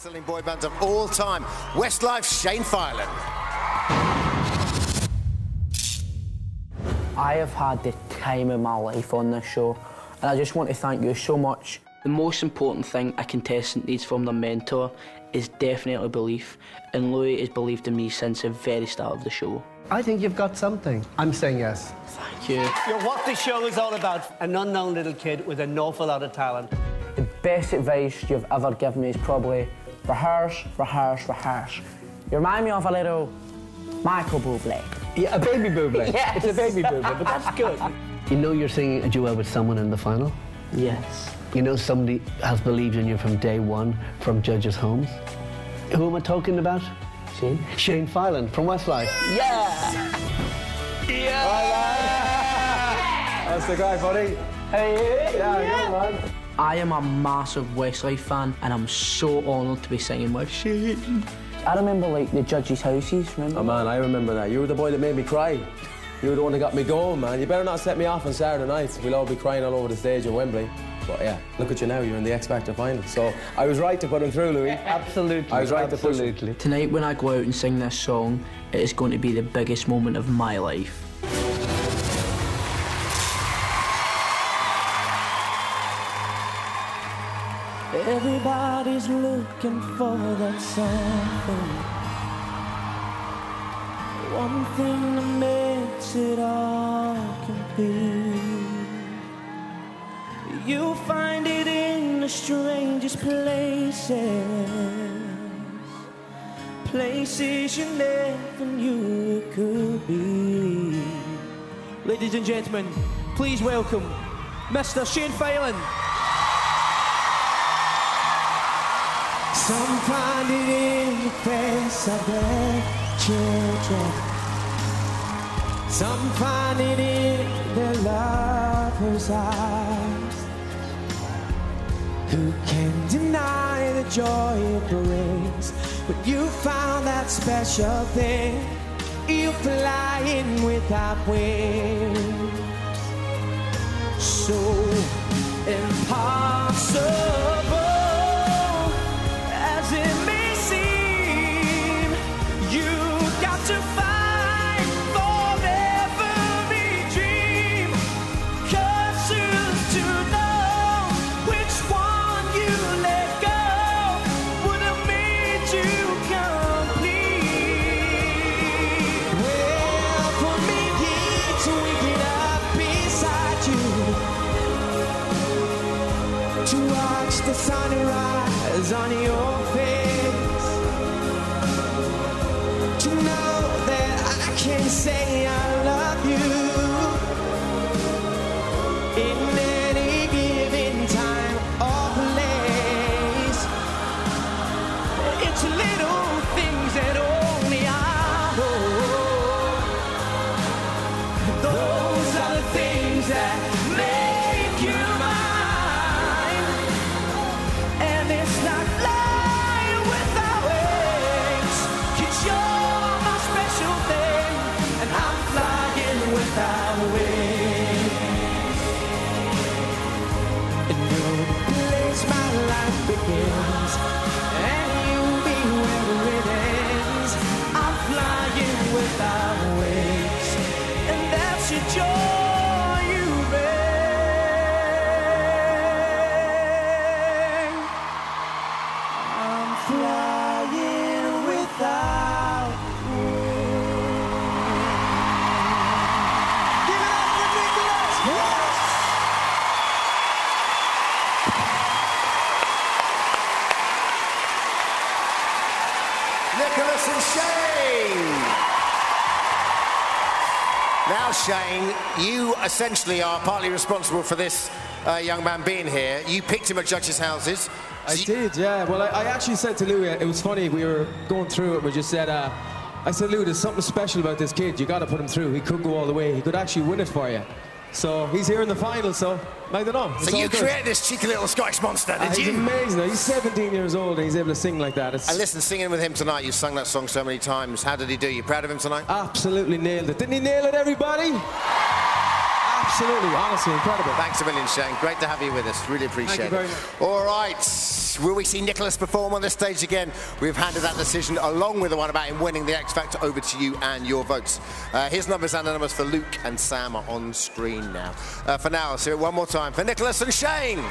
selling boy bands of all time. Westlife's Shane Filan. I have had the time of my life on this show, and I just want to thank you so much. The most important thing a contestant needs from their mentor is definitely belief, and Louis has believed in me since the very start of the show. I think you've got something. I'm saying yes. Thank you. You're what the show is all about. An unknown little kid with an awful lot of talent. The best advice you've ever given me is probably rehearse, rehearse, rehearse. You remind me of a little Michael Bublé. Yeah, a baby Bublé. Yes. It's a baby Bublé, but that's good. You know you're singing a duet with someone in the final? Yes. You know somebody has believed in you from day one from judges' homes? Who am I talking about? Shane? Shane Filan from Westlife. Yeah! yeah That's the guy, buddy. Hey, Yeah, good man. I am a massive Westlife fan, and I'm so honoured to be singing with Shane. I remember like the judges' houses, remember? Oh man, I remember that. You were the boy that made me cry. You were the one that got me going, man. You better not set me off on Saturday night. We'll all be crying all over the stage in Wembley. But yeah, look at you now. You're in the X Factor final. So I was right to put him through, Louis. Absolutely. I was right to push him. Absolutely. Tonight, when I go out and sing this song, it is going to be the biggest moment of my life. Everybody's looking for that something. One thing that makes it all complete. You find it in the strangest places. Places you never knew it could be. Ladies and gentlemen, please welcome Mr. Shane Filan. Some find it in the face of their children. Some find it in their lovers' eyes. Who can deny the joy it brings? But you found that special thing. You're flying without wings. So impossible on your face. To know that I can say I love you in any given time or place. It's little things that only I know. Those are the things that my life begins. And you'll be where it ends. I'm flying without wings. And that's joy Nicholas and Shane. Now, Shane, you essentially are partly responsible for this uh, young man being here. You picked him at judges' houses. I So did, yeah. Well, I, I actually said to Louis, it was funny, we were going through it, we just said, uh, I said, Louis, there's something special about this kid. You got to put him through. He could go all the way. He could actually win it for you. So he's here in the final, so I don't know. It's So you good. created this cheeky little Scottish monster, did ah, he's you? amazing. He's 17 years old and he's able to sing like that. It's And listen, singing with him tonight, you sung that song so many times. How did he do? You proud of him tonight? absolutely nailed it. Didn't he nail it, everybody? Absolutely, honestly, incredible. Thanks a million, Shane. Great to have you with us. Really appreciate you very it. much. All right. Will we see Nicholas perform on this stage again? We've handed that decision, along with the one about him winning the X Factor, over to you and your votes. Uh, his numbers and the numbers for Luke and Sam are on screen now. Uh, for now, I'll see it one more time for Nicholas and Shane.